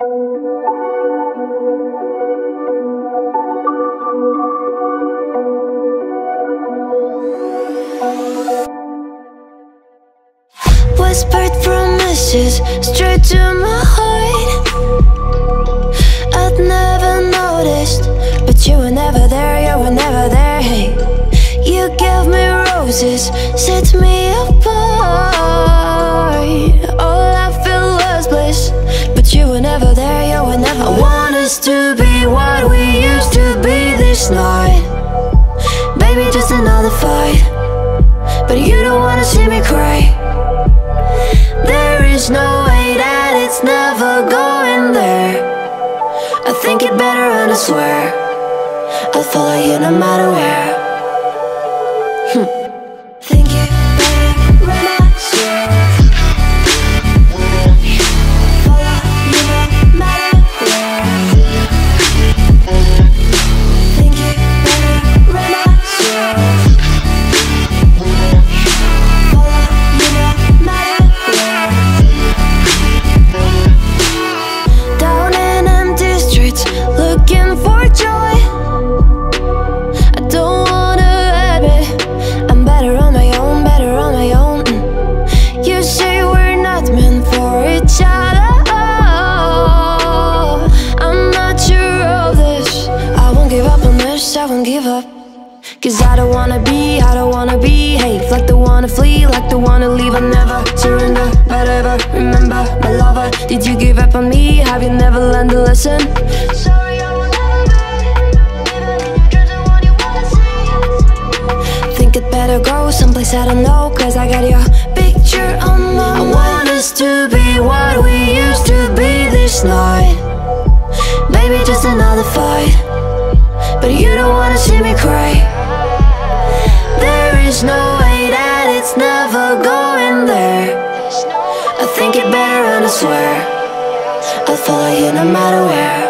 Whispered promises straight to my heart. I'd never noticed, but you were never there, you were never there. Hey, you gave me roses, set me apart. To be what we used to be this night. Baby, just another fight. But you don't wanna see me cry. There is no way that it's never going there. I think it better and I swear I'll follow you no matter where. Like the wanna leave I never surrender, but ever remember My lover, did you give up on me? Have you never learned a lesson? Sorry, I will never be Even in your dreams, the one you wanna see Think it better go someplace I don't know Cause I got your picture on my I want us to be what we used to be this night. Baby, just another fight. But you don't wanna see me cry. There is no Follow you no matter where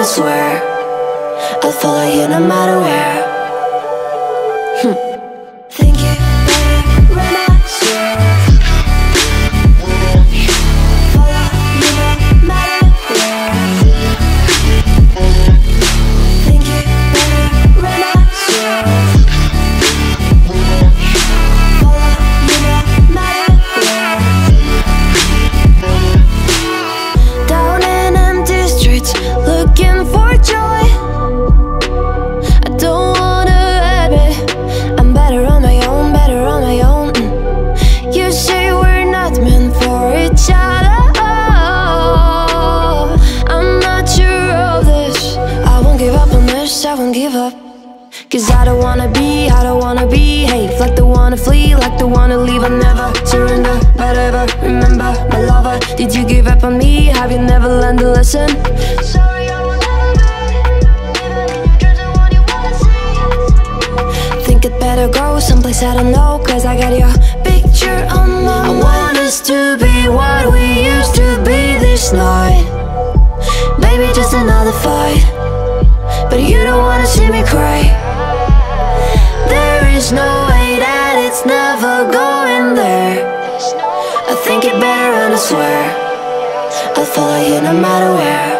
I swear I'll follow you no matter where. Did you give up on me? Have you never learned a lesson? Sorry, I will never be Even in the one you wanna see Think it better go someplace I don't know Cause I got your picture on my I want us to be what we used to be this night Baby, just another fight No matter where.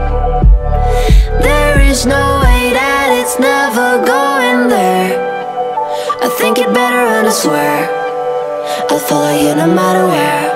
there is no way that it's never going there. I think it better and I swear. I'll follow you no matter where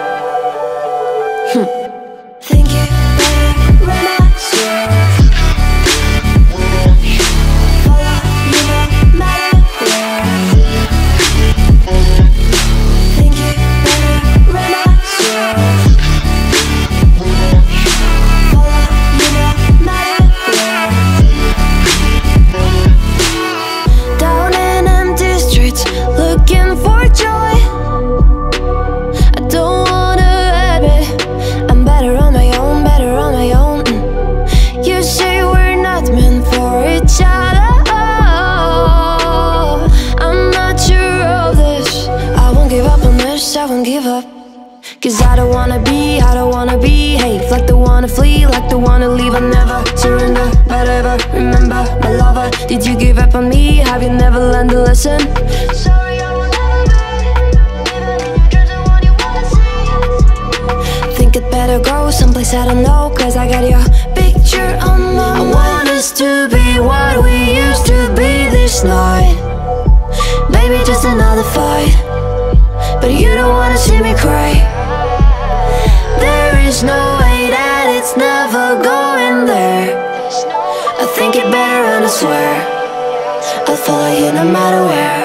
lesson? Sorry, I will never be Even in your dreams, I want you wanna see Think it better go someplace I don't know Cause I got your picture on my mind I want us to be what we used to be this night. Maybe just another fight. But you don't wanna see me cry. There is no Follow you no matter where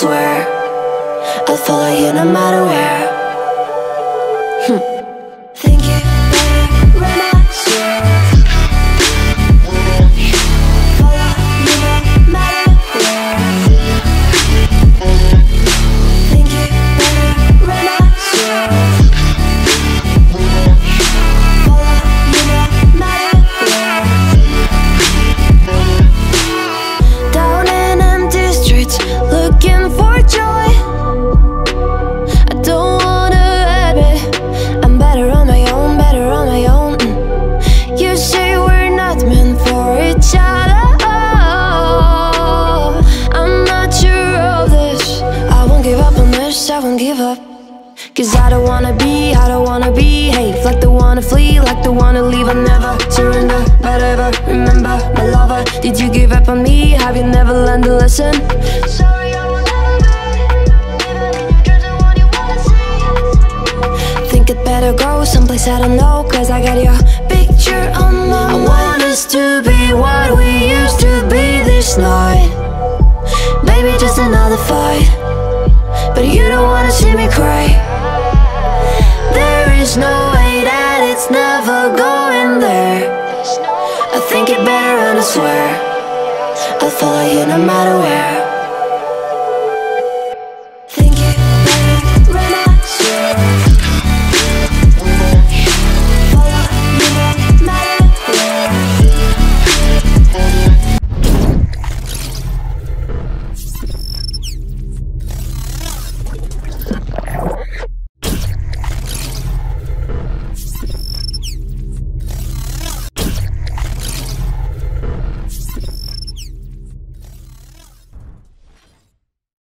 swear. I'll follow you no matter where like the one to leave I never surrender, but ever remember My lover, did you give up on me? Have you never learned a lesson? Sorry, I will never be Even in your dreams, you wanna see. Think it better go someplace I don't know Cause I got your picture on my mind I want us to be what we used to be this night. Maybe just another fight. But you don't wanna see me cry Swear I'll follow you no matter where